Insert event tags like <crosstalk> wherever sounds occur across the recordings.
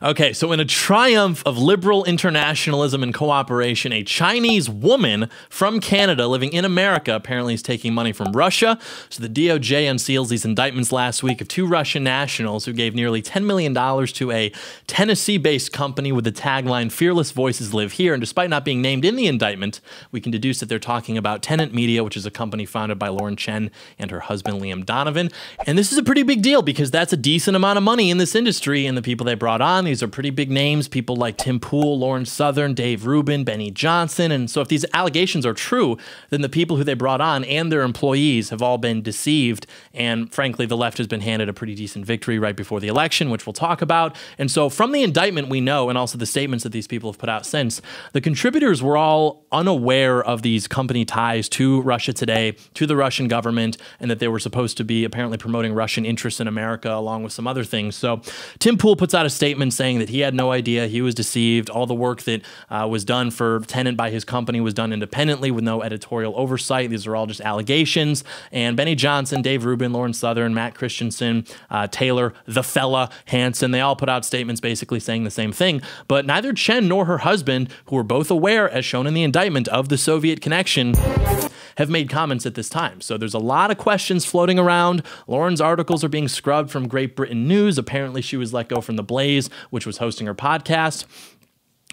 Okay, so in a triumph of liberal internationalism and cooperation, a Chinese woman from Canada living in America apparently is taking money from Russia. So the DOJ unseals these indictments last week of two Russian nationals who gave nearly $10 million to a Tennessee based company with the tagline Fearless Voices Live Here. And despite not being named in the indictment, we can deduce that they're talking about Tenet Media, which is a company founded by Lauren Chen and her husband Liam Donovan. And this is a pretty big deal because that's a decent amount of money in this industry and the people they brought on these are pretty big names, people like Tim Pool, Lauren Southern, Dave Rubin, Benny Johnson. And so if these allegations are true, then the people who they brought on and their employees have all been deceived. And frankly, the left has been handed a pretty decent victory right before the election, which we'll talk about. And so from the indictment, we know, and also the statements that these people have put out since, the contributors were all unaware of these company ties to Russia Today, to the Russian government, and that they were supposed to be apparently promoting Russian interests in America along with some other things. So Tim Pool puts out a statement saying that he had no idea, he was deceived. All the work that uh, was done for Tenet by his company was done independently with no editorial oversight. These are all just allegations. And Benny Johnson, Dave Rubin, Lauren Southern, Matt Christiansen, uh, Taylor, the fella, Hanson, they all put out statements basically saying the same thing. But neither Chen nor her husband, who were both aware, as shown in the indictment, of the Soviet connection, have made comments at this time. So there's a lot of questions floating around. Lauren's articles are being scrubbed from Great Britain News. Apparently, she was let go from The Blaze, which was hosting her podcast.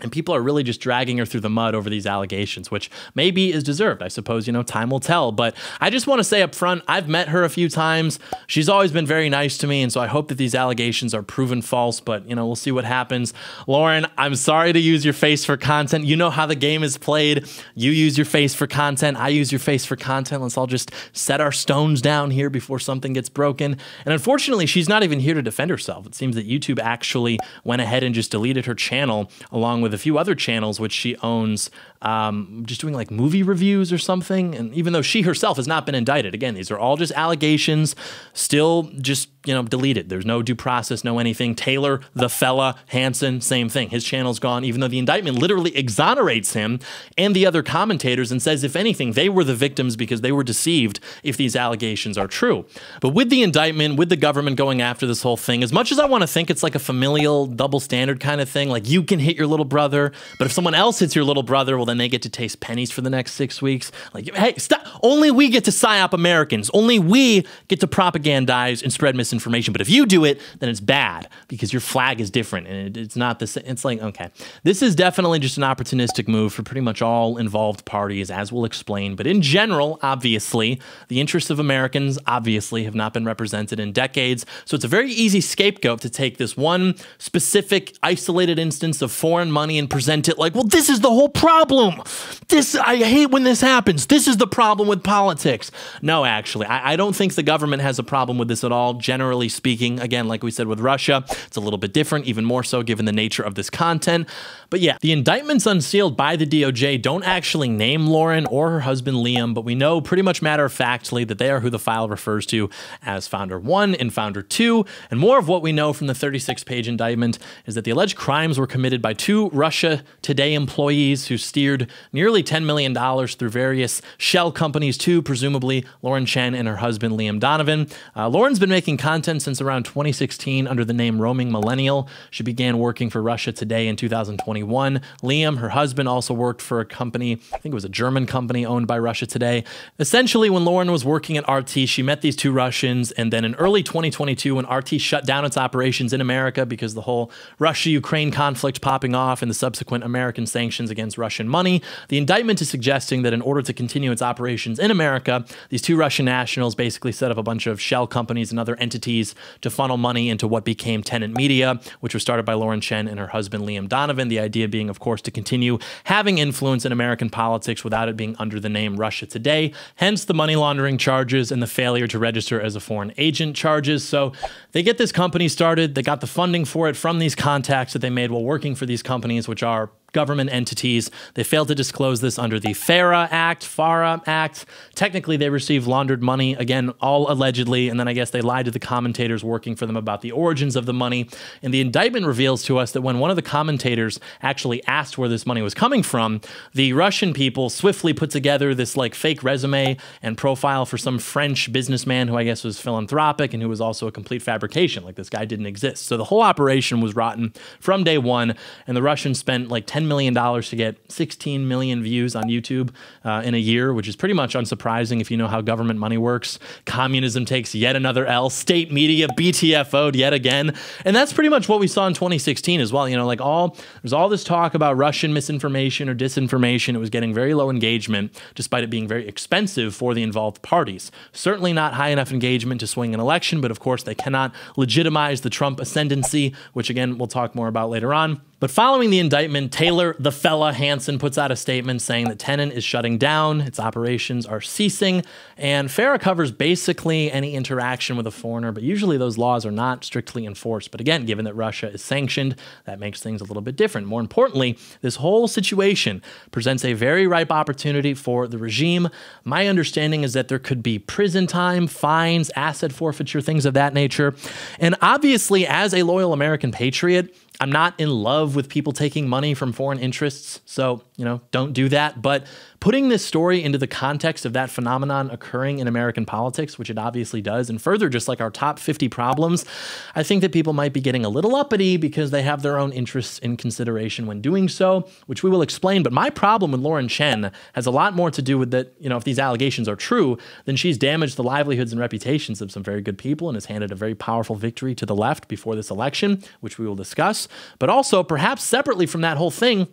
And people are really just dragging her through the mud over these allegations, which maybe is deserved. I suppose, you know, time will tell. But I just want to say up front, I've met her a few times. She's always been very nice to me. And so I hope that these allegations are proven false, but, you know, we'll see what happens. Lauren, I'm sorry to use your face for content. You know how the game is played. You use your face for content. I use your face for content. Let's all just set our stones down here before something gets broken. And unfortunately, she's not even here to defend herself. It seems that YouTube actually went ahead and just deleted her channel along with with a few other channels which she owns, um, just doing like movie reviews or something. And even though she herself has not been indicted, again, these are all just allegations, still just you know, deleted. There's no due process, no anything. Taylor, the fella, Hanson, same thing. His channel's gone, even though the indictment literally exonerates him and the other commentators and says, if anything, they were the victims because they were deceived if these allegations are true. But with the indictment, with the government going after this whole thing, as much as I want to think it's like a familial double standard kind of thing, like you can hit your little brother, but if someone else hits your little brother, well, then they get to taste pennies for the next six weeks. Like, hey, stop. Only we get to psyop Americans. Only we get to propagandize and spread misinformation misinformation. But if you do it, then it's bad because your flag is different and it, it's not the same. It's like, okay, this is definitely just an opportunistic move for pretty much all involved parties, as we'll explain. But in general, obviously, the interests of Americans obviously have not been represented in decades. So it's a very easy scapegoat to take this one specific isolated instance of foreign money and present it like, well, this is the whole problem. This, I hate when this happens. This is the problem with politics. No, actually, I, I don't think the government has a problem with this at all. Generally, generally speaking. Again, like we said with Russia, it's a little bit different, even more so given the nature of this content. But yeah, the indictments unsealed by the DOJ don't actually name Lauren or her husband Liam, but we know pretty much matter of factly that they are who the file refers to as Founder 1 and Founder 2. And more of what we know from the 36 page indictment is that the alleged crimes were committed by two Russia Today employees who steered nearly $10 million through various shell companies to presumably Lauren Chen and her husband Liam Donovan. Uh, Lauren's been making content content since around 2016 under the name Roaming Millennial. She began working for Russia Today in 2021. Liam, her husband, also worked for a company, I think it was a German company owned by Russia Today. Essentially, when Lauren was working at RT, she met these two Russians, and then in early 2022, when RT shut down its operations in America because the whole Russia Ukraine conflict popping off and the subsequent American sanctions against Russian money, the indictment is suggesting that in order to continue its operations in America, these two Russian nationals basically set up a bunch of shell companies and other entities entities to funnel money into what became Tenet Media, which was started by Lauren Chen and her husband Liam Donovan. The idea being, of course, to continue having influence in American politics without it being under the name Russia Today. Hence the money laundering charges and the failure to register as a foreign agent charges. So they get this company started. They got the funding for it from these contacts that they made while working for these companies, which are government entities. They failed to disclose this under the FARA Act, FARA Act. Technically, they received laundered money, again, all allegedly, and then I guess they lied to the commentators working for them about the origins of the money. And the indictment reveals to us that when one of the commentators actually asked where this money was coming from, the Russian people swiftly put together this like fake resume and profile for some French businessman who I guess was philanthropic and who was also a complete fabrication. Like this guy didn't exist. So the whole operation was rotten from day one, and the Russians spent like $10 million to get 16 million views on YouTube uh, in a year, which is pretty much unsurprising if you know how government money works. Communism takes yet another L. State media BTFO'd yet again. And that's pretty much what we saw in 2016 as well. You know, like all, there's all this talk about Russian misinformation or disinformation. It was getting very low engagement, despite it being very expensive for the involved parties. Certainly not high enough engagement to swing an election, but of course they cannot legitimize the Trump ascendancy, which again, we'll talk more about later on. But following the indictment, Taylor the fella Hanson puts out a statement saying that Tenet is shutting down, its operations are ceasing, and FARA covers basically any interaction with a foreigner, but usually those laws are not strictly enforced. But again, given that Russia is sanctioned, that makes things a little bit different. More importantly, this whole situation presents a very ripe opportunity for the regime. My understanding is that there could be prison time, fines, asset forfeiture, things of that nature. And obviously, as a loyal American patriot, I'm not in love with people taking money from foreign interests, so, you know, don't do that. But putting this story into the context of that phenomenon occurring in American politics, which it obviously does, and further, just like our top 50 problems, I think that people might be getting a little uppity because they have their own interests in consideration when doing so, which we will explain. But my problem with Lauren Chen has a lot more to do with that, you know, if these allegations are true, then she's damaged the livelihoods and reputations of some very good people and has handed a very powerful victory to the left before this election, which we will discuss. But also, perhaps separately from that whole thing,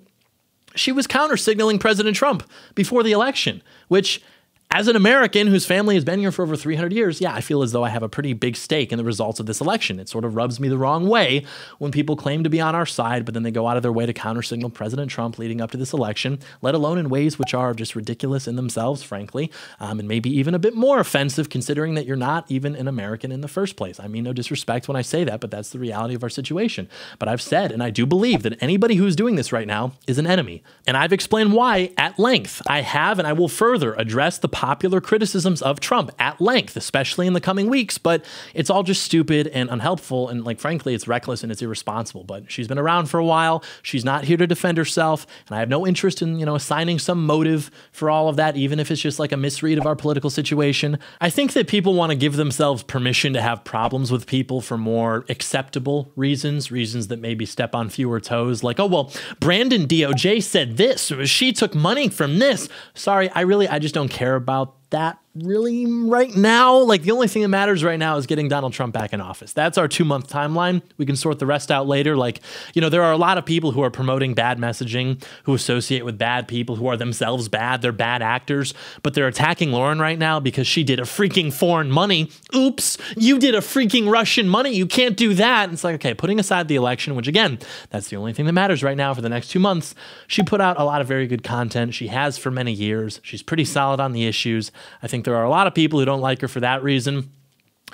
she was counter signaling President Trump before the election, which as an American whose family has been here for over 300 years, yeah, I feel as though I have a pretty big stake in the results of this election. It sort of rubs me the wrong way when people claim to be on our side, but then they go out of their way to countersignal President Trump leading up to this election, let alone in ways which are just ridiculous in themselves, frankly, um, and maybe even a bit more offensive considering that you're not even an American in the first place. I mean no disrespect when I say that, but that's the reality of our situation. But I've said, and I do believe that anybody who's doing this right now is an enemy. And I've explained why at length. I have, and I will further address the popular criticisms of Trump at length, especially in the coming weeks, but it's all just stupid and unhelpful. And, like, frankly, it's reckless and it's irresponsible. But she's been around for a while. She's not here to defend herself. And I have no interest in, you know, assigning some motive for all of that, even if it's just like a misread of our political situation. I think that people want to give themselves permission to have problems with people for more acceptable reasons, reasons that maybe step on fewer toes, like, oh, well, Brandon DOJ said this, she took money from this. Sorry, I really, I just don't care about about that really right now. Like the only thing that matters right now is getting Donald Trump back in office. That's our two month timeline. We can sort the rest out later. Like, you know, there are a lot of people who are promoting bad messaging, who associate with bad people, who are themselves bad. They're bad actors, but they're attacking Lauren right now because she did a freaking foreign money. Oops, you did a freaking Russian money. You can't do that. And it's like, okay, putting aside the election, which again, that's the only thing that matters right now for the next two months. She put out a lot of very good content. She has for many years. She's pretty solid on the issues. I think there are a lot of people who don't like her for that reason.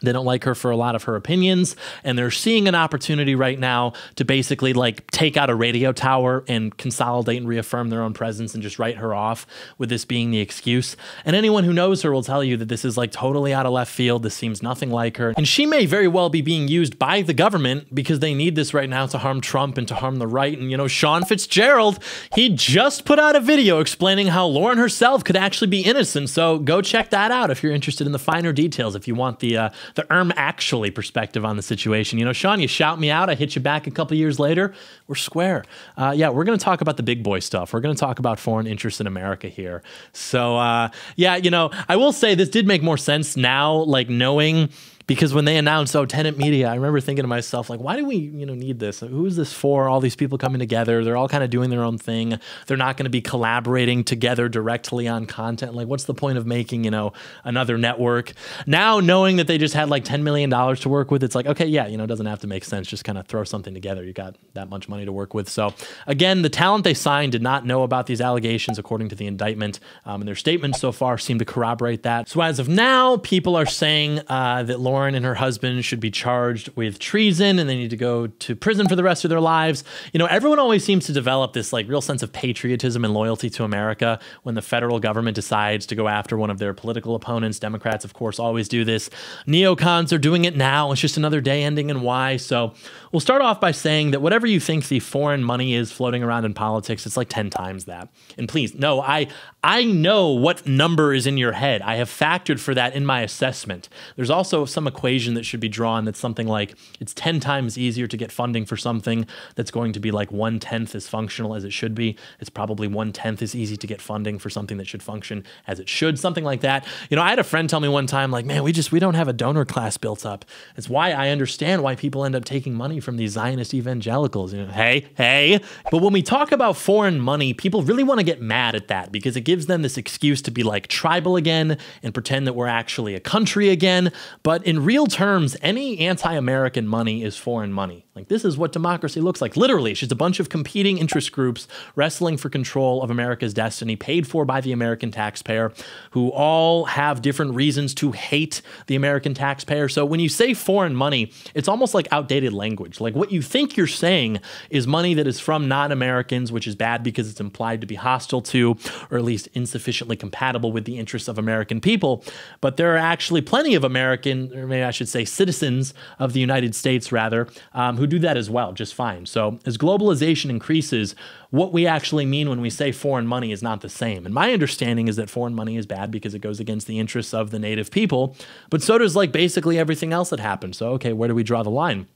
They don't like her for a lot of her opinions, and they're seeing an opportunity right now to basically like take out a radio tower and consolidate and reaffirm their own presence and just write her off with this being the excuse. And anyone who knows her will tell you that this is like totally out of left field. This seems nothing like her. And she may very well be being used by the government because they need this right now to harm Trump and to harm the right. And you know, Sean Fitzgerald, he just put out a video explaining how Lauren herself could actually be innocent. So go check that out if you're interested in the finer details, if you want the uh, the Erm actually perspective on the situation. You know, Sean, you shout me out, I hit you back a couple years later, we're square. Uh, yeah, we're going to talk about the big boy stuff. We're going to talk about foreign interests in America here. So, uh, yeah, you know, I will say this did make more sense now, like knowing because when they announced oh Tenet Media, I remember thinking to myself like, why do we you know need this? Who is this for? All these people coming together, they're all kind of doing their own thing. They're not going to be collaborating together directly on content. Like, what's the point of making you know another network? Now knowing that they just had like ten million dollars to work with, it's like okay, yeah, you know, it doesn't have to make sense. Just kind of throw something together. You got that much money to work with. So again, the talent they signed did not know about these allegations, according to the indictment, um, and their statements so far seem to corroborate that. So as of now, people are saying uh, that Lauren Warren and her husband should be charged with treason and they need to go to prison for the rest of their lives. You know, everyone always seems to develop this like real sense of patriotism and loyalty to America when the federal government decides to go after one of their political opponents. Democrats, of course, always do this. Neocons are doing it now. It's just another day ending in Y. So we'll start off by saying that whatever you think the foreign money is floating around in politics, it's like 10 times that. And please, no, I I know what number is in your head. I have factored for that in my assessment. There's also some equation that should be drawn that's something like it's 10 times easier to get funding for something that's going to be like one tenth as functional as it should be. It's probably one tenth as easy to get funding for something that should function as it should, something like that. You know, I had a friend tell me one time, like, man, we just we don't have a donor class built up. It's why I understand why people end up taking money from these Zionist evangelicals. You know, hey, hey. But when we talk about foreign money, people really want to get mad at that because it gives them this excuse to be like tribal again and pretend that we're actually a country again. But in real terms, any anti American money is foreign money. Like, this is what democracy looks like. Literally, just a bunch of competing interest groups wrestling for control of America's destiny, paid for by the American taxpayer, who all have different reasons to hate the American taxpayer. So when you say foreign money, it's almost like outdated language. Like, what you think you're saying is money that is from non Americans, which is bad because it's implied to be hostile to, or at least insufficiently compatible with the interests of American people. But there are actually plenty of American, or maybe I should say citizens of the United States, rather, um, who do that as well just fine. So as globalization increases, what we actually mean when we say foreign money is not the same. And my understanding is that foreign money is bad because it goes against the interests of the native people, but so does like basically everything else that happens. So okay, where do we draw the line?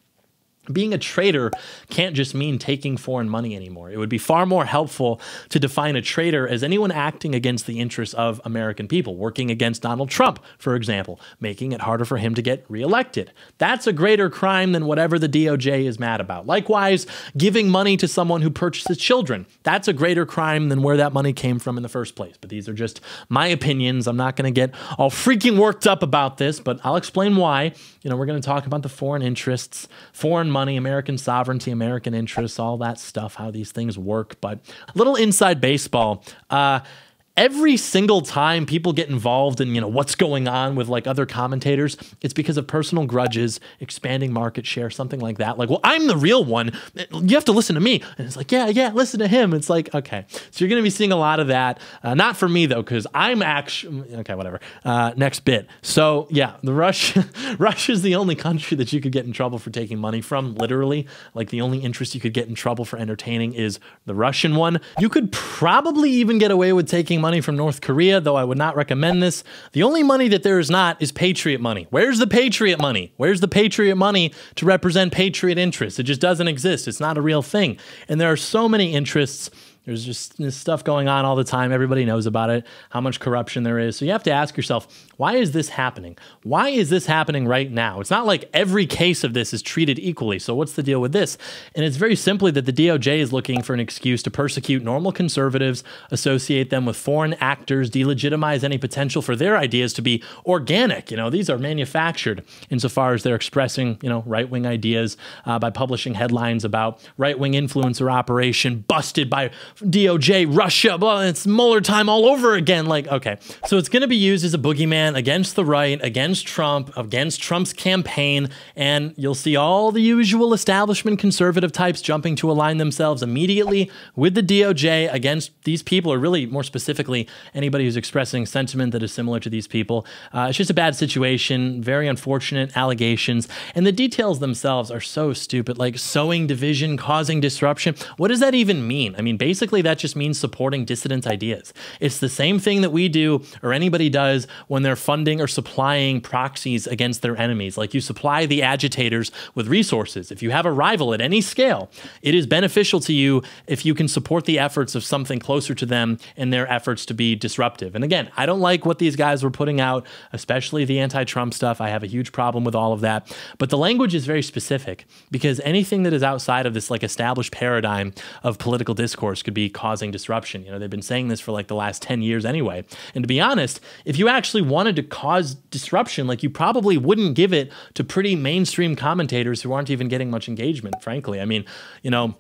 Being a traitor can't just mean taking foreign money anymore. It would be far more helpful to define a traitor as anyone acting against the interests of American people, working against Donald Trump, for example, making it harder for him to get reelected. That's a greater crime than whatever the DOJ is mad about. Likewise, giving money to someone who purchases children. That's a greater crime than where that money came from in the first place. But these are just my opinions. I'm not going to get all freaking worked up about this, but I'll explain why. You know, we're going to talk about the foreign interests, foreign money, American sovereignty, American interests, all that stuff, how these things work. But a little inside baseball. Uh, every single time people get involved in you know what's going on with like other commentators it's because of personal grudges expanding market share something like that. Like well i'm the real one. You have to listen to me. And it's like yeah yeah listen to him. It's like okay. So you're going to be seeing a lot of that. Uh, not for me though because i'm actually okay whatever. Uh, next bit. So yeah the rush <laughs> russia is the only country that you could get in trouble for taking money from literally. Like the only interest you could get in trouble for entertaining is the russian one. You could probably even get away with taking money from North Korea, though I would not recommend this. The only money that there is not is Patriot money. Where's the Patriot money? Where's the Patriot money to represent Patriot interests? It just doesn't exist. It's not a real thing. And there are so many interests there's just this stuff going on all the time. Everybody knows about it, how much corruption there is. So you have to ask yourself, why is this happening? Why is this happening right now? It's not like every case of this is treated equally. So what's the deal with this? And it's very simply that the DOJ is looking for an excuse to persecute normal conservatives, associate them with foreign actors, delegitimize any potential for their ideas to be organic. You know, these are manufactured insofar as they're expressing, you know, right wing ideas uh, by publishing headlines about right wing influencer operation busted by DOJ, Russia, blah, it's Mueller time all over again. Like, okay. So it's going to be used as a boogeyman against the right, against Trump, against Trump's campaign. And you'll see all the usual establishment conservative types jumping to align themselves immediately with the DOJ against these people, or really more specifically, anybody who's expressing sentiment that is similar to these people. Uh, it's just a bad situation, very unfortunate allegations. And the details themselves are so stupid, like sowing division, causing disruption. What does that even mean? I mean, basically that just means supporting dissident ideas. It's the same thing that we do or anybody does when they're funding or supplying proxies against their enemies. Like you supply the agitators with resources. If you have a rival at any scale, it is beneficial to you if you can support the efforts of something closer to them in their efforts to be disruptive. And again, I don't like what these guys were putting out, especially the anti Trump stuff. I have a huge problem with all of that. But the language is very specific because anything that is outside of this like established paradigm of political discourse could be causing disruption. You know, they've been saying this for like the last 10 years anyway. And to be honest, if you actually wanted to cause disruption, like you probably wouldn't give it to pretty mainstream commentators who aren't even getting much engagement, frankly. I mean, you know,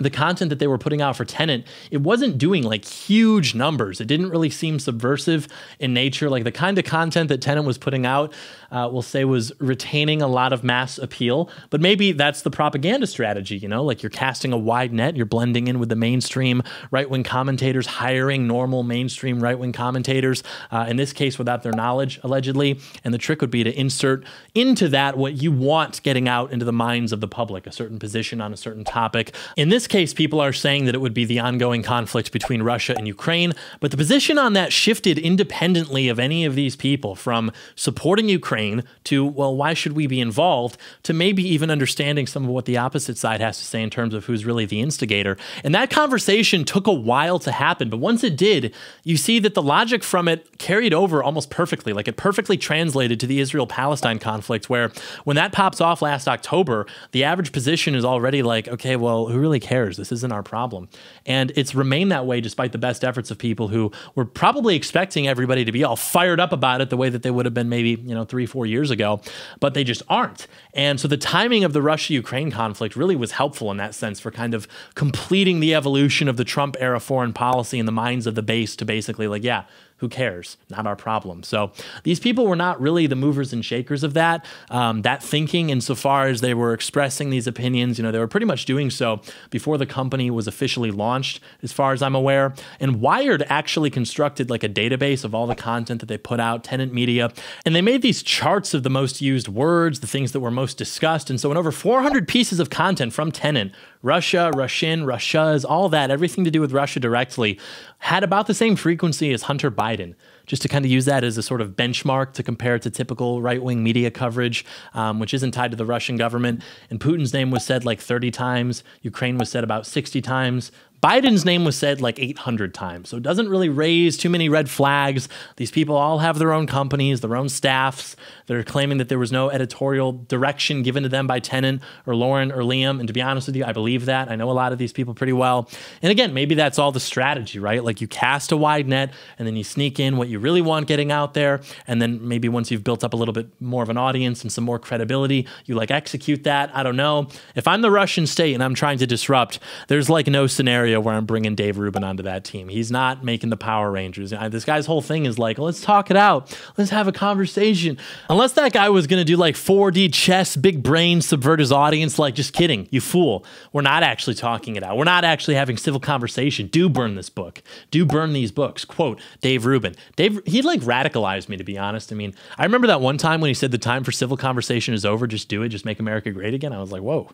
the content that they were putting out for Tenet, it wasn't doing like huge numbers. It didn't really seem subversive in nature. Like the kind of content that Tenet was putting out, uh, we'll say was retaining a lot of mass appeal. But maybe that's the propaganda strategy, you know, like you're casting a wide net, you're blending in with the mainstream right wing commentators, hiring normal mainstream right wing commentators, uh, in this case without their knowledge, allegedly. And the trick would be to insert into that what you want getting out into the minds of the public, a certain position on a certain topic. In this case, people are saying that it would be the ongoing conflict between Russia and Ukraine, but the position on that shifted independently of any of these people from supporting Ukraine to, well, why should we be involved, to maybe even understanding some of what the opposite side has to say in terms of who's really the instigator. And that conversation took a while to happen, but once it did, you see that the logic from it carried over almost perfectly. Like it perfectly translated to the Israel Palestine conflict, where when that pops off last October, the average position is already like, okay, well, who really cares? This isn't our problem. And it's remained that way despite the best efforts of people who were probably expecting everybody to be all fired up about it the way that they would have been maybe, you know, three, four years ago, but they just aren't. And so the timing of the Russia Ukraine conflict really was helpful in that sense for kind of completing the evolution of the Trump era foreign policy in the minds of the base to basically like, yeah, who cares? Not our problem. So these people were not really the movers and shakers of that. Um, that thinking, insofar as they were expressing these opinions, you know, they were pretty much doing so before the company was officially launched, as far as I'm aware. And Wired actually constructed like a database of all the content that they put out, Tenet Media, and they made these charts of the most used words, the things that were most discussed. And so in over 400 pieces of content from Tenet, Russia, Russian, Russia's, all that, everything to do with Russia directly, had about the same frequency as Hunter Biden. Just to kind of use that as a sort of benchmark to compare to typical right wing media coverage, um, which isn't tied to the Russian government. And Putin's name was said like 30 times, Ukraine was said about 60 times, Biden's name was said like 800 times, so it doesn't really raise too many red flags. These people all have their own companies, their own staffs. They're claiming that there was no editorial direction given to them by Tenet or Lauren or Liam. And to be honest with you, I believe that. I know a lot of these people pretty well. And again, maybe that's all the strategy, right? Like you cast a wide net and then you sneak in what you really want getting out there. And then maybe once you've built up a little bit more of an audience and some more credibility, you like execute that. I don't know. If I'm the Russian state and I'm trying to disrupt, there's like no scenario scenario where I'm bringing Dave Rubin onto that team. He's not making the Power Rangers. This guy's whole thing is like, let's talk it out. Let's have a conversation. Unless that guy was going to do like 4D chess, big brain, subvert his audience, like, just kidding. You fool. We're not actually talking it out. We're not actually having civil conversation. Do burn this book. Do burn these books. Quote Dave Rubin. Dave, he like radicalized me, to be honest. I mean, I remember that one time when he said the time for civil conversation is over. Just do it. Just make America great again. I was like, whoa.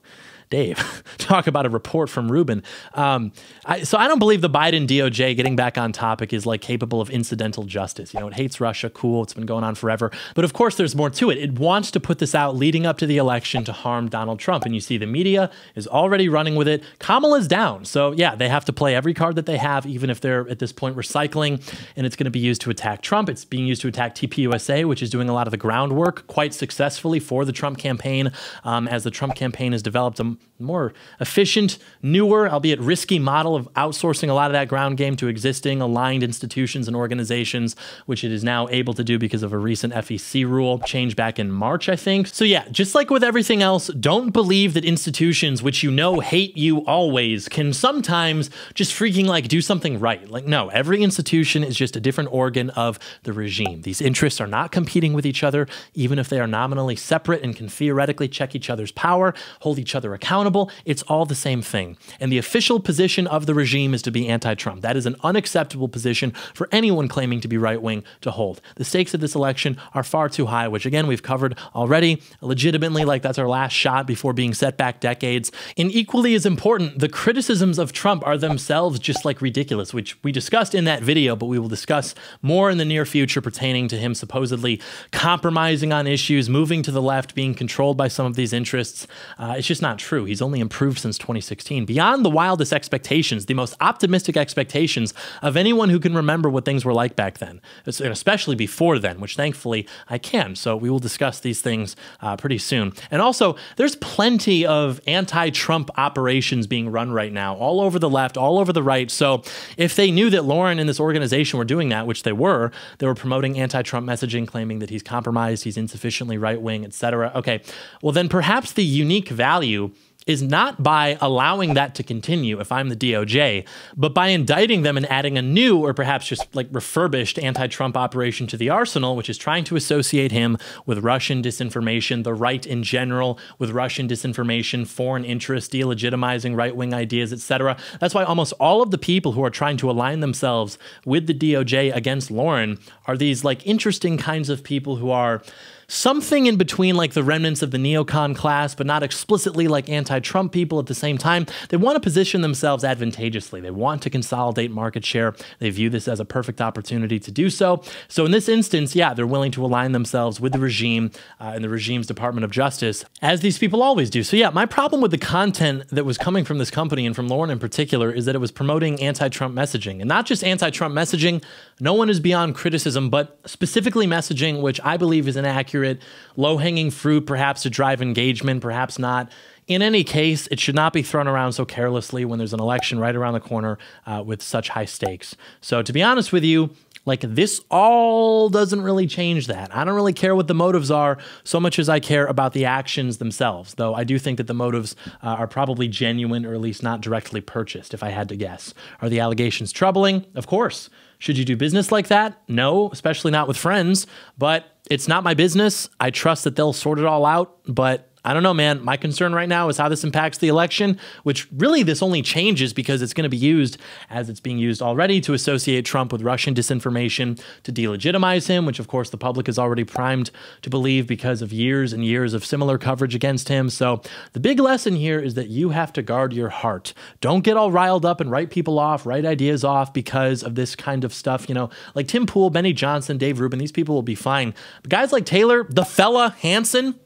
Dave, <laughs> talk about a report from Rubin. Um, I, so I don't believe the Biden DOJ, getting back on topic, is like capable of incidental justice. You know, it hates Russia, cool, it's been going on forever. But of course, there's more to it. It wants to put this out leading up to the election to harm Donald Trump. And you see the media is already running with it. Kamala's down. So yeah, they have to play every card that they have, even if they're at this point recycling, and it's going to be used to attack Trump. It's being used to attack TPUSA, which is doing a lot of the groundwork quite successfully for the Trump campaign um, as the Trump campaign has developed a um, more efficient, newer, albeit risky model of outsourcing a lot of that ground game to existing aligned institutions and organizations, which it is now able to do because of a recent FEC rule change back in March, I think. So, yeah, just like with everything else, don't believe that institutions which you know hate you always can sometimes just freaking like do something right. Like, no, every institution is just a different organ of the regime. These interests are not competing with each other, even if they are nominally separate and can theoretically check each other's power, hold each other accountable accountable, it's all the same thing. And the official position of the regime is to be anti Trump. That is an unacceptable position for anyone claiming to be right wing to hold. The stakes of this election are far too high, which again, we've covered already legitimately, like that's our last shot before being set back decades. And equally as important, the criticisms of Trump are themselves just like ridiculous, which we discussed in that video, but we will discuss more in the near future pertaining to him supposedly compromising on issues, moving to the left, being controlled by some of these interests. Uh, it's just not true. He's only improved since 2016, beyond the wildest expectations, the most optimistic expectations of anyone who can remember what things were like back then, and especially before then, which thankfully I can. So we will discuss these things uh, pretty soon. And also, there's plenty of anti Trump operations being run right now, all over the left, all over the right. So if they knew that Lauren and this organization were doing that, which they were, they were promoting anti Trump messaging, claiming that he's compromised, he's insufficiently right wing, etc. Okay, well, then perhaps the unique value is not by allowing that to continue if I'm the DOJ, but by indicting them and adding a new or perhaps just like refurbished anti Trump operation to the arsenal, which is trying to associate him with Russian disinformation, the right in general, with Russian disinformation, foreign interest, delegitimizing right wing ideas, etc. That's why almost all of the people who are trying to align themselves with the DOJ against Lauren are these like interesting kinds of people who are something in between like the remnants of the neocon class, but not explicitly like anti Trump people at the same time. They want to position themselves advantageously. They want to consolidate market share. They view this as a perfect opportunity to do so. So in this instance, yeah, they're willing to align themselves with the regime uh, and the regime's Department of Justice, as these people always do. So yeah, my problem with the content that was coming from this company and from Lauren in particular is that it was promoting anti Trump messaging. And not just anti Trump messaging, no one is beyond criticism, but specifically messaging, which I believe is inaccurate accurate, low hanging fruit, perhaps to drive engagement, perhaps not. In any case, it should not be thrown around so carelessly when there's an election right around the corner uh, with such high stakes. So, to be honest with you, like this all doesn't really change that. I don't really care what the motives are so much as I care about the actions themselves, though I do think that the motives uh, are probably genuine or at least not directly purchased, if I had to guess. Are the allegations troubling? Of course. Should you do business like that? No, especially not with friends, but it's not my business. I trust that they'll sort it all out, but I don't know, man. My concern right now is how this impacts the election, which really this only changes because it's going to be used as it's being used already to associate Trump with Russian disinformation, to delegitimize him, which of course the public is already primed to believe because of years and years of similar coverage against him. So the big lesson here is that you have to guard your heart. Don't get all riled up and write people off, write ideas off because of this kind of stuff. You know, like Tim Pool, Benny Johnson, Dave Rubin, these people will be fine. But guys like Taylor, the fella, Hanson,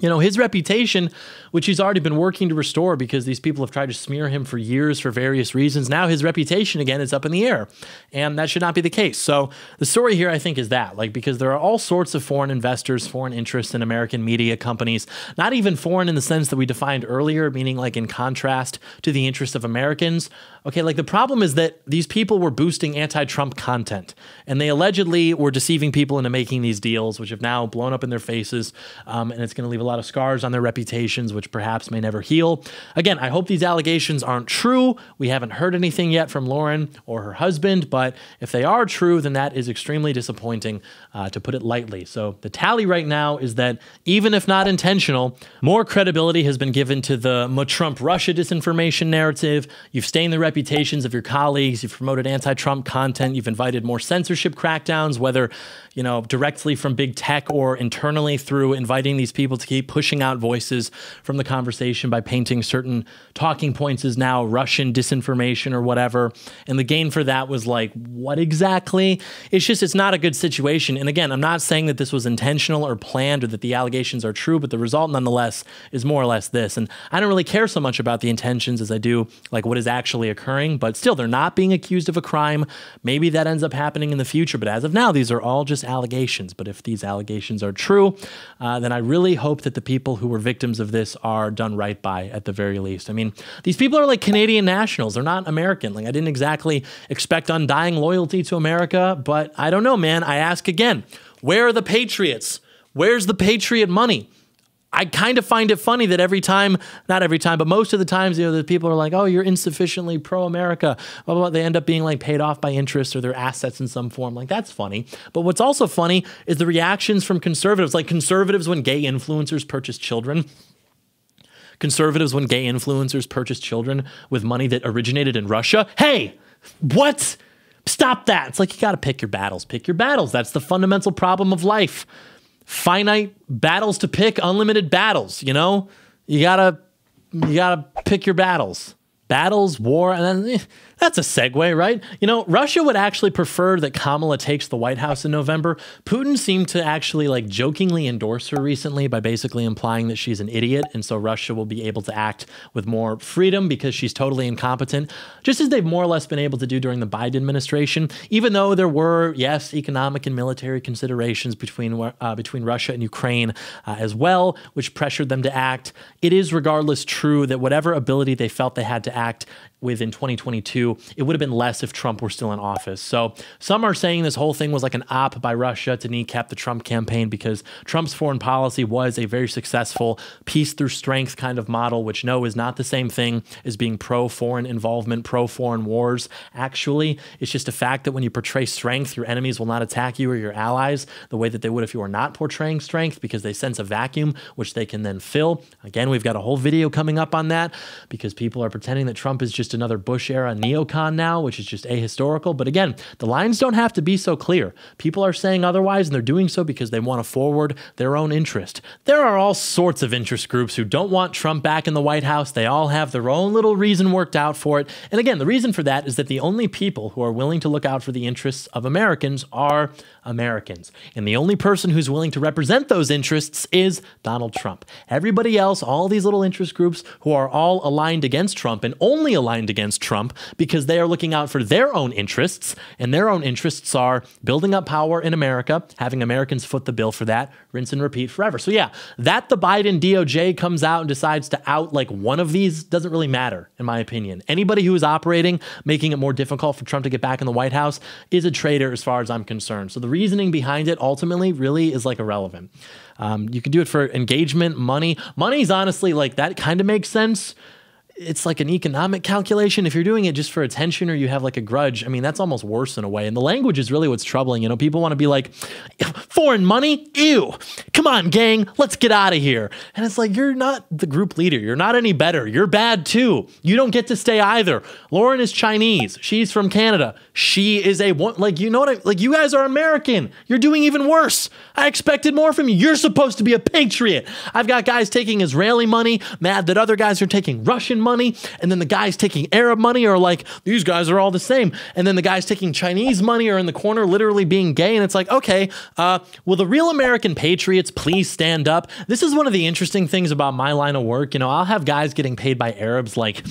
you know, his reputation which he's already been working to restore because these people have tried to smear him for years for various reasons. Now his reputation again is up in the air, and that should not be the case. So the story here, I think, is that like because there are all sorts of foreign investors, foreign interests in American media companies, not even foreign in the sense that we defined earlier, meaning like in contrast to the interests of Americans. Okay, like the problem is that these people were boosting anti-Trump content, and they allegedly were deceiving people into making these deals, which have now blown up in their faces, um, and it's going to leave a lot of scars on their reputations, which perhaps may never heal. Again, I hope these allegations aren't true. We haven't heard anything yet from Lauren or her husband, but if they are true, then that is extremely disappointing, uh, to put it lightly. So the tally right now is that even if not intentional, more credibility has been given to the Trump Russia disinformation narrative. You've stained the reputations of your colleagues. You've promoted anti-Trump content. You've invited more censorship crackdowns, whether you know directly from big tech or internally through inviting these people to keep pushing out voices from the conversation by painting certain talking points as now Russian disinformation or whatever. And the gain for that was like, what exactly? It's just, it's not a good situation. And again, I'm not saying that this was intentional or planned or that the allegations are true, but the result nonetheless is more or less this. And I don't really care so much about the intentions as I do like what is actually occurring, but still, they're not being accused of a crime. Maybe that ends up happening in the future, but as of now, these are all just allegations. But if these allegations are true, uh, then I really hope that the people who were victims of this are done right by at the very least. I mean, these people are like Canadian nationals. They're not American. Like I didn't exactly expect undying loyalty to America, but I don't know, man. I ask again, where are the patriots? Where's the patriot money? I kind of find it funny that every time, not every time, but most of the times, you know, the people are like, "Oh, you're insufficiently pro-America," blah, blah, blah. They end up being like paid off by interest or their assets in some form. Like that's funny. But what's also funny is the reactions from conservatives, like conservatives when gay influencers purchase children conservatives when gay influencers purchase children with money that originated in Russia. Hey, what? Stop that. It's like you got to pick your battles. Pick your battles. That's the fundamental problem of life. Finite battles to pick, unlimited battles, you know? You got to you got to pick your battles. Battles, war, and then eh, that's a segue, right? You know, Russia would actually prefer that Kamala takes the White House in November. Putin seemed to actually like jokingly endorse her recently by basically implying that she's an idiot. And so Russia will be able to act with more freedom because she's totally incompetent, just as they've more or less been able to do during the Biden administration, even though there were, yes, economic and military considerations between, uh, between Russia and Ukraine uh, as well, which pressured them to act. It is regardless true that whatever ability they felt they had to Act within 2022, it would have been less if Trump were still in office. So some are saying this whole thing was like an op by Russia to kneecap the Trump campaign because Trump's foreign policy was a very successful peace through strength kind of model, which no is not the same thing as being pro foreign involvement, pro foreign wars. Actually, it's just a fact that when you portray strength, your enemies will not attack you or your allies the way that they would if you were not portraying strength because they sense a vacuum which they can then fill. Again, we've got a whole video coming up on that because people are pretending that Trump is just another Bush era neocon now, which is just ahistorical. But again, the lines don't have to be so clear. People are saying otherwise, and they're doing so because they want to forward their own interest. There are all sorts of interest groups who don't want Trump back in the White House. They all have their own little reason worked out for it. And again, the reason for that is that the only people who are willing to look out for the interests of Americans are Americans. And the only person who's willing to represent those interests is Donald Trump. Everybody else, all these little interest groups who are all aligned against Trump and only aligned against Trump because they are looking out for their own interests, and their own interests are building up power in America, having Americans foot the bill for that, rinse and repeat forever. So, yeah, that the Biden DOJ comes out and decides to out like one of these doesn't really matter, in my opinion. Anybody who is operating, making it more difficult for Trump to get back in the White House, is a traitor as far as I'm concerned. So, the reasoning behind it ultimately really is like irrelevant. Um, you can do it for engagement, money. Money's honestly like that kind of makes sense it's like an economic calculation. If you're doing it just for attention or you have like a grudge, I mean, that's almost worse in a way. And the language is really what's troubling. You know, people want to be like, <laughs> foreign money? Ew. Come on, gang, let's get out of here. And it's like, you're not the group leader. You're not any better. You're bad too. You don't get to stay either. Lauren is Chinese. She's from Canada. She is a one, like, you know what I, like, you guys are American. You're doing even worse. I expected more from you. You're supposed to be a patriot. I've got guys taking Israeli money, mad that other guys are taking Russian money, and then the guys taking Arab money are like, these guys are all the same. And then the guys taking Chinese money are in the corner literally being gay. And it's like, okay, uh, will the real American patriots please stand up? This is one of the interesting things about my line of work. You know, I'll have guys getting paid by Arabs like,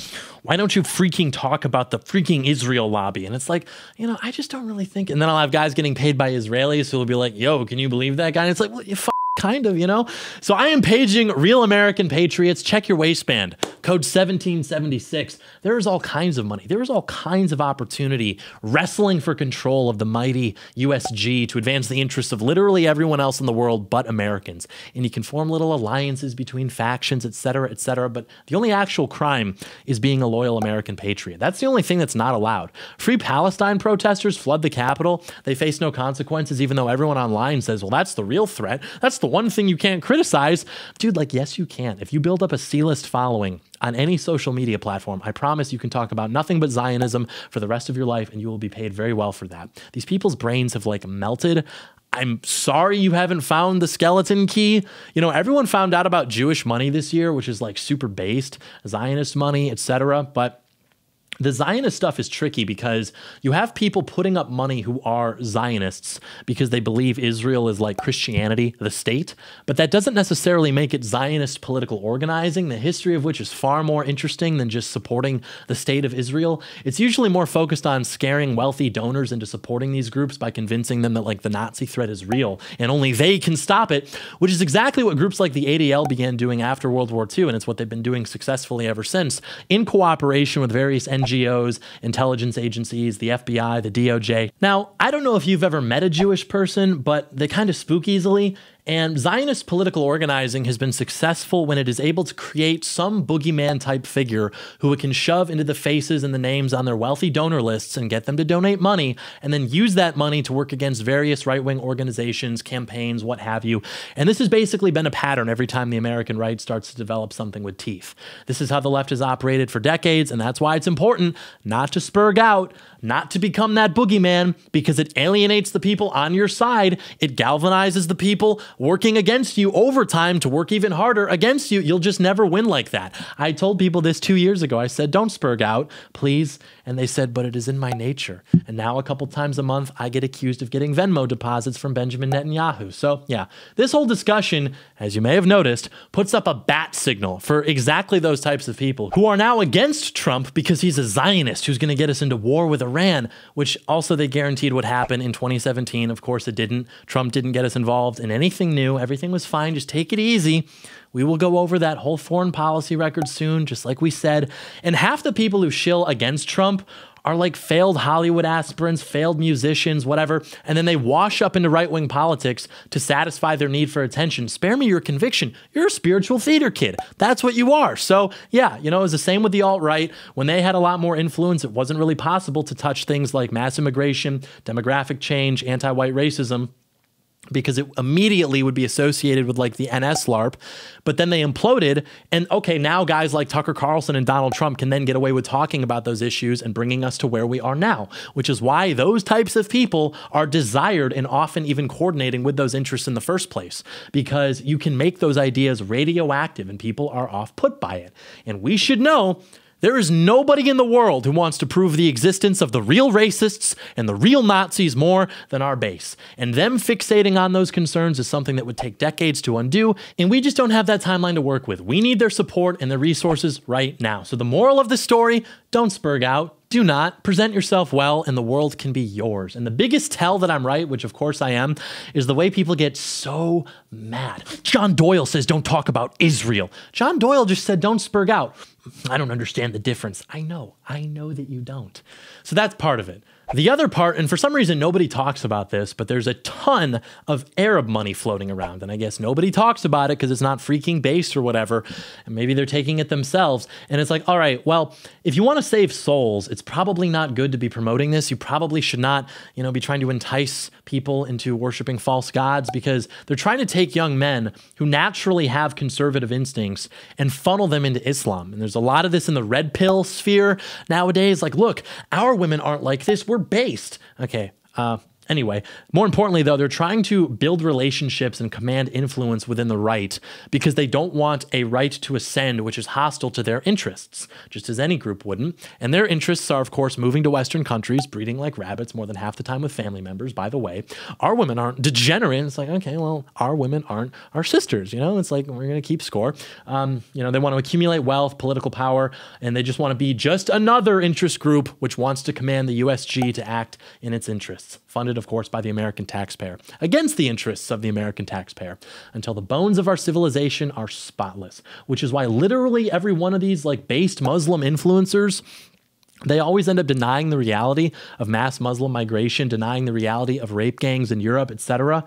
why don't you freaking talk about the freaking Israel lobby? And it's like, you know, I just don't really think. And then I'll have guys getting paid by Israelis who will be like, yo, can you believe that guy? And it's like, well, you kind of, you know? So I am paging real American patriots. Check your waistband. Code 1776. There is all kinds of money. There is all kinds of opportunity wrestling for control of the mighty USG to advance the interests of literally everyone else in the world but Americans. And you can form little alliances between factions, et cetera, et cetera. But the only actual crime is being a loyal American patriot. That's the only thing that's not allowed. Free Palestine protesters flood the Capitol. They face no consequences, even though everyone online says, well, that's the real threat. That's the one thing you can't criticize. Dude, like, yes, you can. If you build up a C list following on any social media platform, I promise you can talk about nothing but Zionism for the rest of your life and you will be paid very well for that. These people's brains have like melted. I'm sorry you haven't found the skeleton key. You know, everyone found out about Jewish money this year, which is like super based, Zionist money, etc. But the Zionist stuff is tricky because you have people putting up money who are Zionists because they believe Israel is like Christianity, the state, but that doesn't necessarily make it Zionist political organizing, the history of which is far more interesting than just supporting the state of Israel. It's usually more focused on scaring wealthy donors into supporting these groups by convincing them that like the Nazi threat is real and only they can stop it, which is exactly what groups like the ADL began doing after World War II, and it's what they've been doing successfully ever since in cooperation with various NGOs NGOs, intelligence agencies, the FBI, the DOJ. Now, I don't know if you've ever met a Jewish person, but they kind of spook easily. And Zionist political organizing has been successful when it is able to create some boogeyman type figure who it can shove into the faces and the names on their wealthy donor lists and get them to donate money, and then use that money to work against various right wing organizations, campaigns, what have you. And this has basically been a pattern every time the American right starts to develop something with teeth. This is how the left has operated for decades, and that's why it's important not to spurg out, not to become that boogeyman, because it alienates the people on your side, it galvanizes the people working against you over time to work even harder against you. You'll just never win like that. I told people this two years ago. I said, don't spurg out, please. And they said, but it is in my nature. And now, a couple times a month, I get accused of getting Venmo deposits from Benjamin Netanyahu. So, yeah, this whole discussion, as you may have noticed, puts up a bat signal for exactly those types of people who are now against Trump because he's a Zionist who's going to get us into war with Iran, which also they guaranteed would happen in 2017. Of course, it didn't. Trump didn't get us involved in anything new. Everything was fine. Just take it easy. We will go over that whole foreign policy record soon, just like we said. And half the people who shill against Trump are like failed Hollywood aspirants, failed musicians, whatever, and then they wash up into right wing politics to satisfy their need for attention. Spare me your conviction. You're a spiritual theater kid. That's what you are. So, yeah, you know, it was the same with the alt right. When they had a lot more influence, it wasn't really possible to touch things like mass immigration, demographic change, anti white racism because it immediately would be associated with like the NS LARP. But then they imploded. And okay, now guys like Tucker Carlson and Donald Trump can then get away with talking about those issues and bringing us to where we are now, which is why those types of people are desired and often even coordinating with those interests in the first place, because you can make those ideas radioactive and people are off put by it. And we should know there is nobody in the world who wants to prove the existence of the real racists and the real Nazis more than our base. And them fixating on those concerns is something that would take decades to undo, and we just don't have that timeline to work with. We need their support and their resources right now. So the moral of the story, don't spurg out. Do not present yourself well, and the world can be yours. And the biggest tell that I'm right, which of course I am, is the way people get so mad. John Doyle says, don't talk about Israel. John Doyle just said, don't spurg out. I don't understand the difference. I know. I know that you don't. So that's part of it. The other part, and for some reason nobody talks about this, but there's a ton of Arab money floating around. And I guess nobody talks about it because it's not freaking based or whatever. And maybe they're taking it themselves. And it's like, all right, well, if you want to save souls, it's probably not good to be promoting this. You probably should not, you know, be trying to entice people into worshiping false gods because they're trying to take young men who naturally have conservative instincts and funnel them into Islam. And there's a lot of this in the red pill sphere nowadays. Like, look, our women aren't like this. We're based. Okay. Uh, Anyway, more importantly, though, they're trying to build relationships and command influence within the right because they don't want a right to ascend which is hostile to their interests, just as any group wouldn't. And their interests are, of course, moving to Western countries, breeding like rabbits more than half the time with family members, by the way. Our women aren't degenerate. It's like, okay, well, our women aren't our sisters, you know? It's like, we're going to keep score. Um, you know, they want to accumulate wealth, political power, and they just want to be just another interest group which wants to command the USG to act in its interests, funded, of course, by the American taxpayer, against the interests of the American taxpayer, until the bones of our civilization are spotless. Which is why literally every one of these like based Muslim influencers they always end up denying the reality of mass Muslim migration, denying the reality of rape gangs in Europe, etc.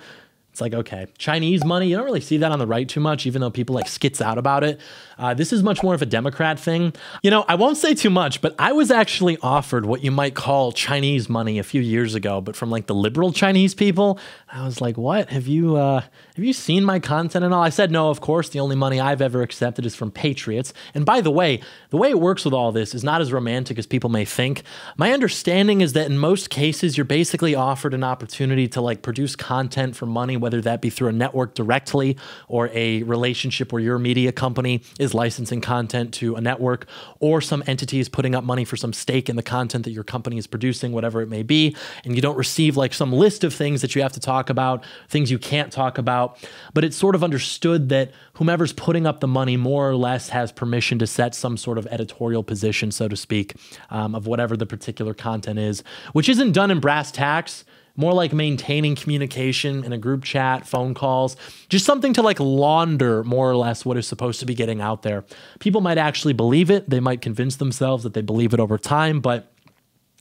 It's like, okay, Chinese money, you don't really see that on the right too much, even though people like skits out about it. Uh, this is much more of a Democrat thing. You know, I won't say too much, but I was actually offered what you might call Chinese money a few years ago, but from like the liberal Chinese people. I was like, what? Have you, uh, have you seen my content and all? I said, no, of course. The only money I've ever accepted is from Patriots. And by the way, the way it works with all this is not as romantic as people may think. My understanding is that in most cases, you're basically offered an opportunity to like produce content for money whether that be through a network directly or a relationship where your media company is licensing content to a network or some entity is putting up money for some stake in the content that your company is producing, whatever it may be. And you don't receive like some list of things that you have to talk about, things you can't talk about. But it's sort of understood that whomever's putting up the money more or less has permission to set some sort of editorial position, so to speak, um, of whatever the particular content is, which isn't done in brass tacks more like maintaining communication in a group chat, phone calls, just something to like launder more or less what is supposed to be getting out there. People might actually believe it, they might convince themselves that they believe it over time, but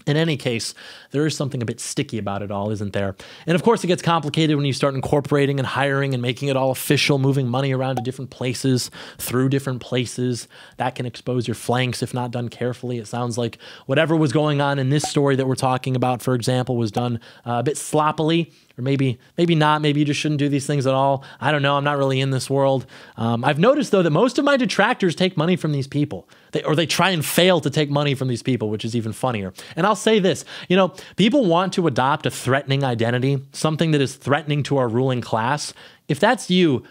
in any case, there is something a bit sticky about it all, isn't there? And of course, it gets complicated when you start incorporating and hiring and making it all official, moving money around to different places, through different places. That can expose your flanks if not done carefully. It sounds like whatever was going on in this story that we're talking about, for example, was done uh, a bit sloppily or maybe maybe not. Maybe you just shouldn't do these things at all. I don't know. I'm not really in this world. Um, i've noticed though that most of my detractors take money from these people. They, or they try and fail to take money from these people which is even funnier. And i'll say this you know people want to adopt a threatening identity something that is threatening to our ruling class. If that's you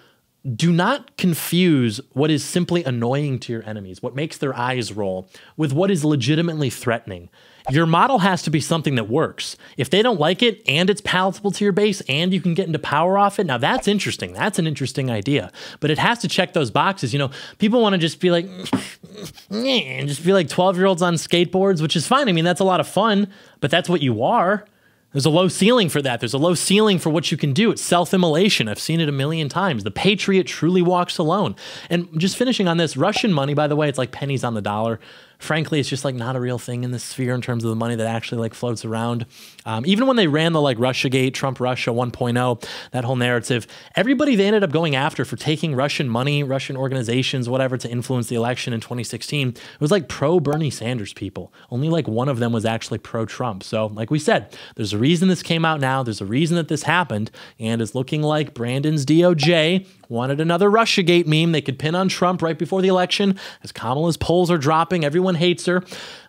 do not confuse what is simply annoying to your enemies, what makes their eyes roll, with what is legitimately threatening. Your model has to be something that works. If they don't like it and it's palatable to your base and you can get into power off it, now that's interesting. That's an interesting idea. But it has to check those boxes. You know, people want to just be like, <laughs> and just be like 12 year olds on skateboards, which is fine. I mean, that's a lot of fun, but that's what you are. There's a low ceiling for that. There's a low ceiling for what you can do. It's self immolation. I've seen it a million times. The patriot truly walks alone. And just finishing on this Russian money, by the way, it's like pennies on the dollar frankly, it's just like not a real thing in the sphere in terms of the money that actually like floats around. Um, even when they ran the like Russiagate, Trump Russia 1.0, that whole narrative, everybody they ended up going after for taking Russian money, Russian organizations, whatever, to influence the election in 2016, it was like pro Bernie Sanders people. Only like one of them was actually pro Trump. So, like we said, there's a reason this came out now. There's a reason that this happened, and it's looking like Brandon's DOJ wanted another Russiagate meme they could pin on Trump right before the election. As Kamala's polls are dropping, everyone hates her.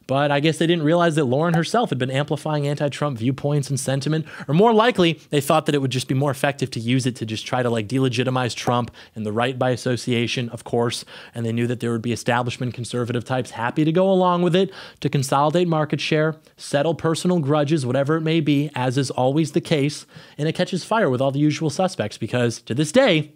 But I guess they didn't realize that Lauren herself had been amplifying anti Trump viewpoints and sentiment. Or more likely, they thought that it would just be more effective to use it to just try to like delegitimize Trump and the right by association, of course. And they knew that there would be establishment conservative types happy to go along with it to consolidate market share, settle personal grudges, whatever it may be, as is always the case. And it catches fire with all the usual suspects because to this day,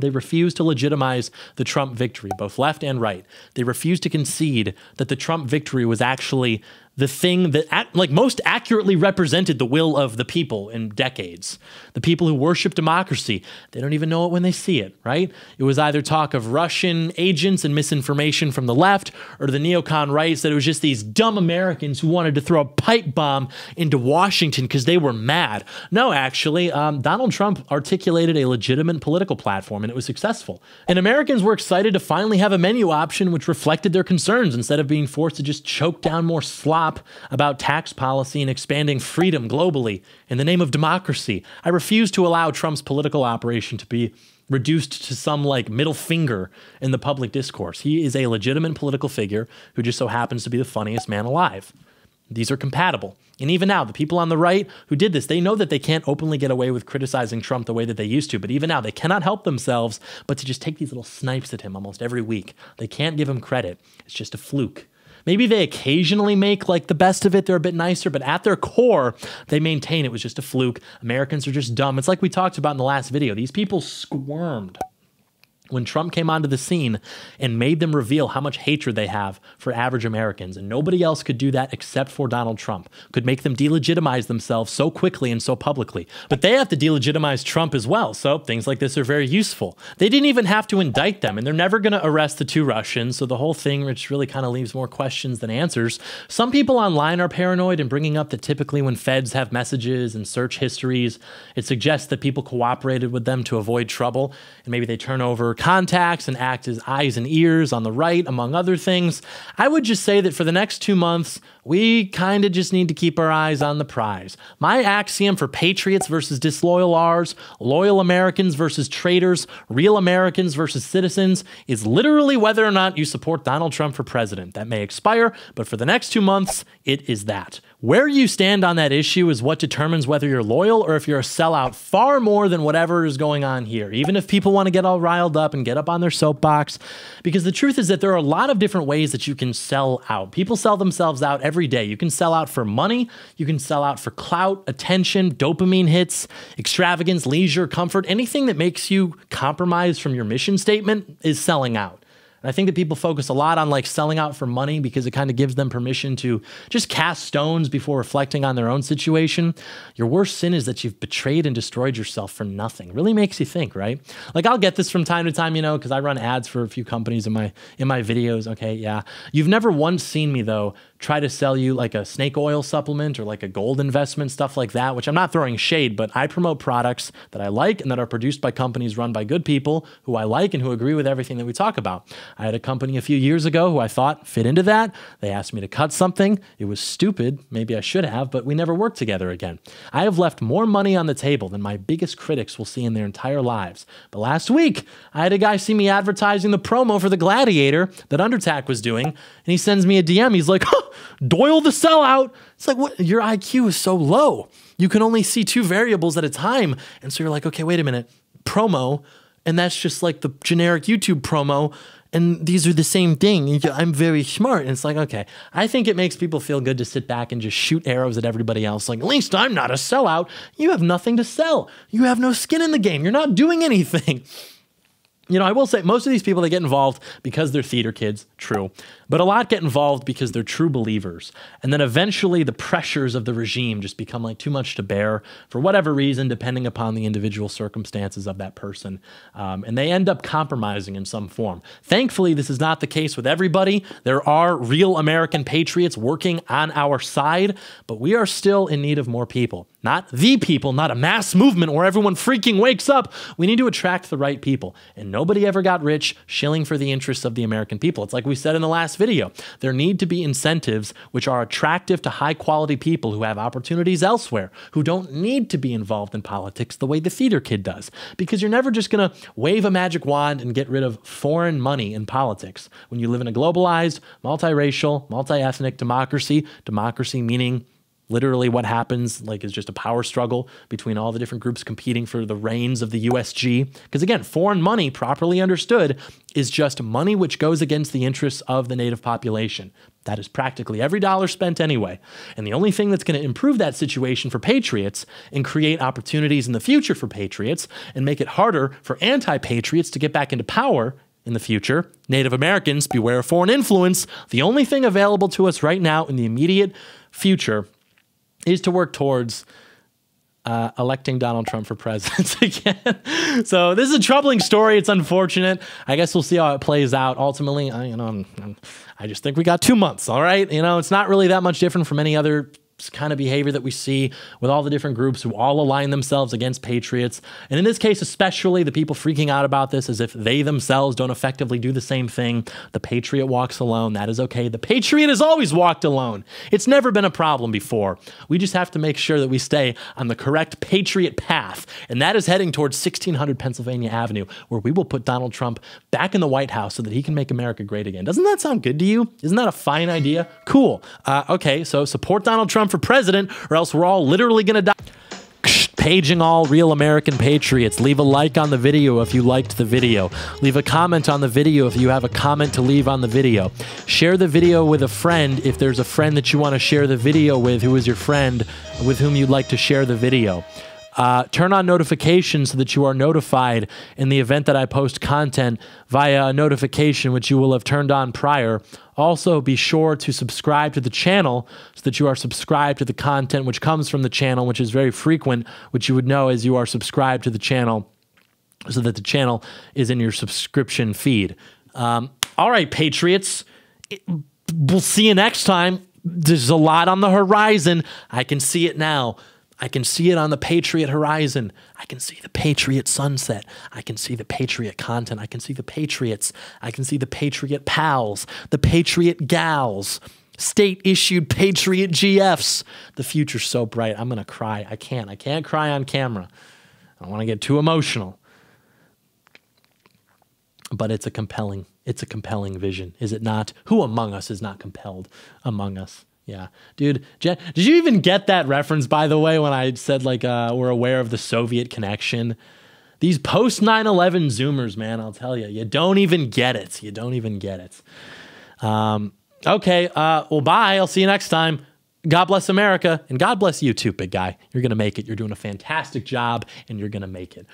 they refuse to legitimize the Trump victory, both left and right. They refuse to concede that the Trump victory was actually the thing that like most accurately represented the will of the people in decades. The people who worship democracy, they don't even know it when they see it, right? It was either talk of Russian agents and misinformation from the left or the neocon rights that it was just these dumb Americans who wanted to throw a pipe bomb into Washington because they were mad. No, actually, um, Donald Trump articulated a legitimate political platform and it was successful. And Americans were excited to finally have a menu option which reflected their concerns instead of being forced to just choke down more slop about tax policy and expanding freedom globally in the name of democracy. I refuse to allow Trump's political operation to be reduced to some like middle finger in the public discourse. He is a legitimate political figure who just so happens to be the funniest man alive. These are compatible. And even now, the people on the right who did this, they know that they can't openly get away with criticizing Trump the way that they used to. But even now, they cannot help themselves but to just take these little snipes at him almost every week. They can't give him credit. It's just a fluke. Maybe they occasionally make like the best of it. They're a bit nicer, but at their core, they maintain it was just a fluke. Americans are just dumb. It's like we talked about in the last video. These people squirmed when Trump came onto the scene and made them reveal how much hatred they have for average Americans. And nobody else could do that except for Donald Trump, could make them delegitimize themselves so quickly and so publicly. But they have to delegitimize Trump as well. So things like this are very useful. They didn't even have to indict them, and they're never going to arrest the two Russians. So the whole thing, which really kind of leaves more questions than answers. Some people online are paranoid and bringing up that typically when feds have messages and search histories, it suggests that people cooperated with them to avoid trouble, and maybe they turn over contacts and act as eyes and ears on the right, among other things. I would just say that for the next two months, we kind of just need to keep our eyes on the prize. My axiom for patriots versus disloyal R's, loyal Americans versus traitors, real Americans versus citizens is literally whether or not you support Donald Trump for president. That may expire, but for the next two months, it is that. Where you stand on that issue is what determines whether you're loyal or if you're a sellout far more than whatever is going on here. Even if people want to get all riled up and get up on their soapbox, because the truth is that there are a lot of different ways that you can sell out. People sell themselves out every day. You can sell out for money, you can sell out for clout, attention, dopamine hits, extravagance, leisure, comfort, anything that makes you compromise from your mission statement is selling out. And I think that people focus a lot on like selling out for money because it kind of gives them permission to just cast stones before reflecting on their own situation. Your worst sin is that you've betrayed and destroyed yourself for nothing. Really makes you think, right? Like I'll get this from time to time, you know, because I run ads for a few companies in my in my videos. Okay, yeah. You've never once seen me though try to sell you like a snake oil supplement or like a gold investment, stuff like that, which I'm not throwing shade, but I promote products that I like and that are produced by companies run by good people who I like and who agree with everything that we talk about. I had a company a few years ago who I thought fit into that. They asked me to cut something. It was stupid. Maybe I should have, but we never worked together again. I have left more money on the table than my biggest critics will see in their entire lives. But last week, I had a guy see me advertising the promo for the Gladiator that Undertac was doing, he sends me a DM. He's like, huh, Doyle the sellout. It's like, what? Your IQ is so low. You can only see two variables at a time. And so you're like, okay, wait a minute. Promo, and that's just like the generic YouTube promo. And these are the same thing. I'm very smart. And it's like, okay, I think it makes people feel good to sit back and just shoot arrows at everybody else. Like, at least I'm not a sellout. You have nothing to sell. You have no skin in the game. You're not doing anything. You know, I will say most of these people they get involved because they're theater kids, true. But a lot get involved because they're true believers. And then eventually the pressures of the regime just become like too much to bear for whatever reason, depending upon the individual circumstances of that person. Um, and they end up compromising in some form. Thankfully, this is not the case with everybody. There are real American patriots working on our side, but we are still in need of more people. Not the people, not a mass movement where everyone freaking wakes up. We need to attract the right people. And nobody ever got rich shilling for the interests of the American people. It's like we said in the last video. There need to be incentives which are attractive to high quality people who have opportunities elsewhere, who don't need to be involved in politics the way the theater kid does. Because you're never just going to wave a magic wand and get rid of foreign money in politics. When you live in a globalized, multiracial, multi ethnic democracy, democracy meaning literally what happens like is just a power struggle between all the different groups competing for the reins of the USG because again foreign money properly understood is just money which goes against the interests of the native population that is practically every dollar spent anyway and the only thing that's going to improve that situation for patriots and create opportunities in the future for patriots and make it harder for anti-patriots to get back into power in the future. Native Americans, beware of foreign influence. The only thing available to us right now in the immediate future is to work towards uh, electing Donald Trump for <laughs> president again. so this is a troubling story. It's unfortunate. I guess we'll see how it plays out. Ultimately, I, you know, I'm, I'm, I just think we got two months. All right, you know, it's not really that much different from any other kind of behavior that we see with all the different groups who all align themselves against patriots. And in this case, especially the people freaking out about this as if they themselves don't effectively do the same thing. The patriot walks alone. That is okay. The patriot has always walked alone. It's never been a problem before. We just have to make sure that we stay on the correct patriot path. And that is heading towards 1600 Pennsylvania Avenue, where we will put Donald Trump back in the White House so that he can make America great again. Doesn't that sound good to you? Isn't that a fine idea? Cool. Uh, okay, so support Donald Trump for president, or else we're all literally going to die. Paging all real American patriots. Leave a like on the video if you liked the video. Leave a comment on the video if you have a comment to leave on the video. Share the video with a friend if there's a friend that you want to share the video with who is your friend with whom you'd like to share the video. Uh, turn on notifications so that you are notified in the event that I post content via a notification, which you will have turned on prior. Also, be sure to subscribe to the channel so that you are subscribed to the content which comes from the channel, which is very frequent, which you would know as you are subscribed to the channel so that the channel is in your subscription feed. Um, all right, Patriots. We'll see you next time. There's a lot on the horizon. I can see it now. I can see it on the Patriot horizon. I can see the Patriot sunset. I can see the Patriot content. I can see the Patriots. I can see the Patriot pals, the Patriot gals, state issued Patriot GFs. The future's so bright. I'm going to cry. I can't. I can't cry on camera. I don't want to get too emotional. But it's a compelling, it's a compelling vision, is it not? Who among us is not compelled among us? Yeah, dude. did you even get that reference, by the way, when I said like uh, we're aware of the Soviet connection? These post 9 11 Zoomers, man, I'll tell you, you don't even get it. You don't even get it. Um, okay, uh, well, bye. I'll see you next time. God bless America, and God bless you too, big guy. You're to make it. You're doing a fantastic job, and you're to make it.